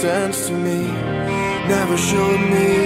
sense to me. Never showed me